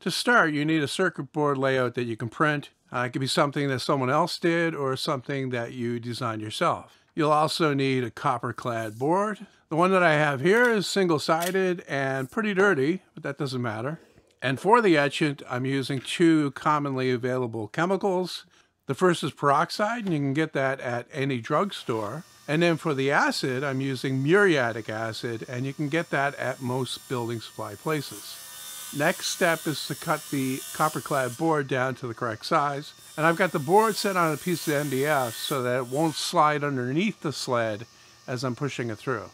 To start, you need a circuit board layout that you can print. Uh, it could be something that someone else did or something that you designed yourself. You'll also need a copper clad board. The one that I have here is single-sided and pretty dirty, but that doesn't matter. And for the etchant, I'm using two commonly available chemicals. The first is peroxide, and you can get that at any drugstore. And then for the acid, I'm using muriatic acid, and you can get that at most building supply places. Next step is to cut the copper clad board down to the correct size. And I've got the board set on a piece of MDF so that it won't slide underneath the sled as I'm pushing it through.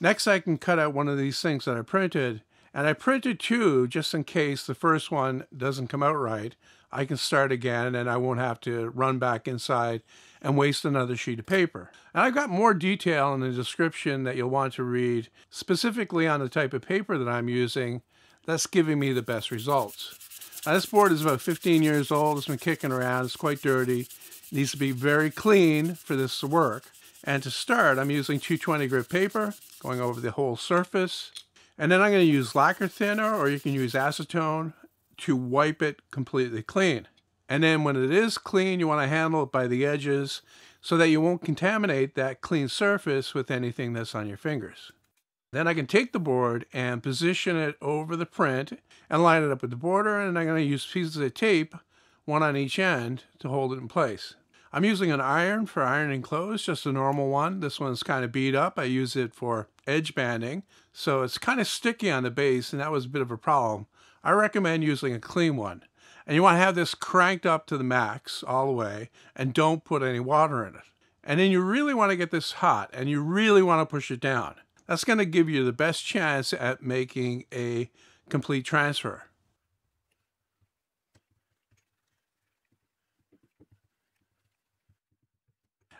Next, I can cut out one of these things that I printed. And I printed two just in case the first one doesn't come out right. I can start again and I won't have to run back inside and waste another sheet of paper. And I've got more detail in the description that you'll want to read specifically on the type of paper that I'm using that's giving me the best results. Now, this board is about 15 years old. It's been kicking around. It's quite dirty. It needs to be very clean for this to work. And to start, I'm using 220 grit paper, going over the whole surface. And then I'm going to use lacquer thinner, or you can use acetone to wipe it completely clean. And then when it is clean, you want to handle it by the edges so that you won't contaminate that clean surface with anything that's on your fingers. Then I can take the board and position it over the print and line it up with the border. And I'm going to use pieces of tape, one on each end, to hold it in place. I'm using an iron for ironing clothes, just a normal one. This one's kind of beat up. I use it for edge banding. So it's kind of sticky on the base, and that was a bit of a problem. I recommend using a clean one. And you want to have this cranked up to the max all the way, and don't put any water in it. And then you really want to get this hot, and you really want to push it down. That's going to give you the best chance at making a complete transfer.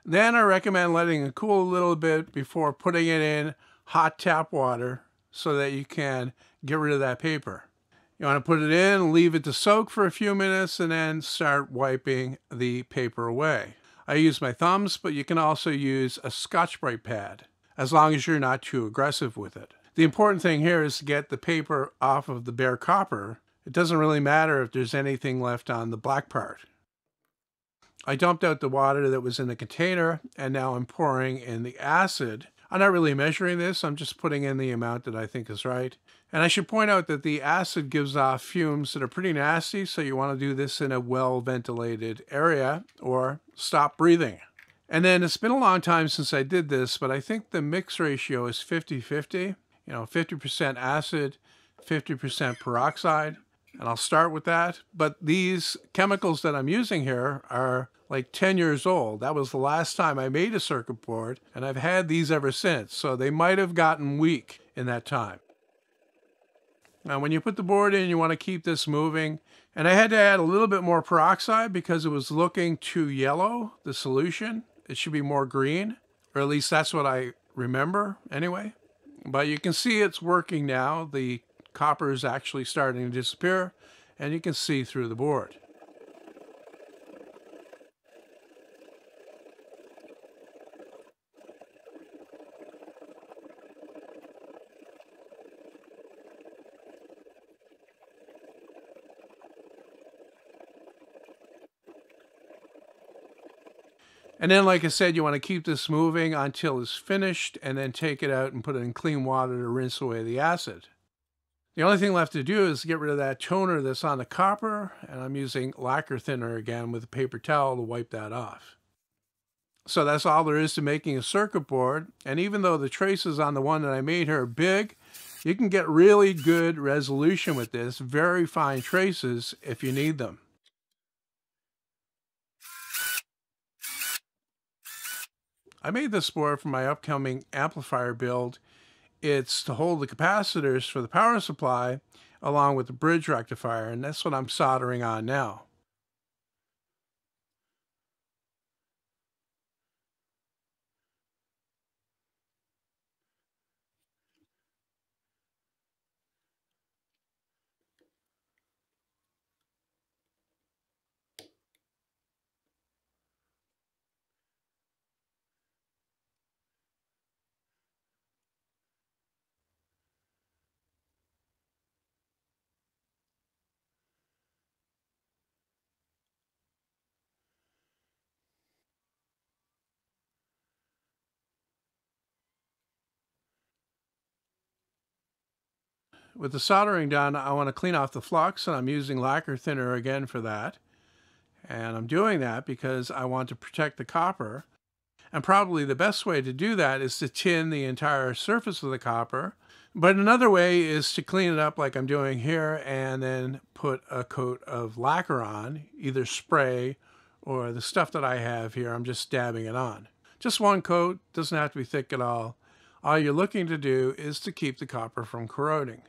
Then I recommend letting it cool a little bit before putting it in hot tap water so that you can get rid of that paper. You want to put it in, leave it to soak for a few minutes, and then start wiping the paper away. I use my thumbs, but you can also use a Scotch-Brite pad as long as you're not too aggressive with it. The important thing here is to get the paper off of the bare copper. It doesn't really matter if there's anything left on the black part. I dumped out the water that was in the container and now I'm pouring in the acid. I'm not really measuring this, I'm just putting in the amount that I think is right. And I should point out that the acid gives off fumes that are pretty nasty, so you want to do this in a well ventilated area or stop breathing. And then it's been a long time since I did this, but I think the mix ratio is 50 50. You know, 50% acid, 50% peroxide. And I'll start with that. But these chemicals that I'm using here are like 10 years old. That was the last time I made a circuit board, and I've had these ever since. So they might have gotten weak in that time. Now, when you put the board in, you want to keep this moving. And I had to add a little bit more peroxide because it was looking too yellow, the solution. It should be more green, or at least that's what I remember anyway. But you can see it's working now. The copper is actually starting to disappear, and you can see through the board. And then, like I said, you want to keep this moving until it's finished and then take it out and put it in clean water to rinse away the acid. The only thing left to do is get rid of that toner that's on the copper, and I'm using lacquer thinner again with a paper towel to wipe that off. So that's all there is to making a circuit board, and even though the traces on the one that I made here are big, you can get really good resolution with this, very fine traces if you need them. I made this board for my upcoming amplifier build. It's to hold the capacitors for the power supply along with the bridge rectifier, and that's what I'm soldering on now. With the soldering done, I want to clean off the flux, and I'm using lacquer thinner again for that. And I'm doing that because I want to protect the copper. And probably the best way to do that is to tin the entire surface of the copper. But another way is to clean it up like I'm doing here and then put a coat of lacquer on, either spray or the stuff that I have here, I'm just dabbing it on. Just one coat, doesn't have to be thick at all. All you're looking to do is to keep the copper from corroding.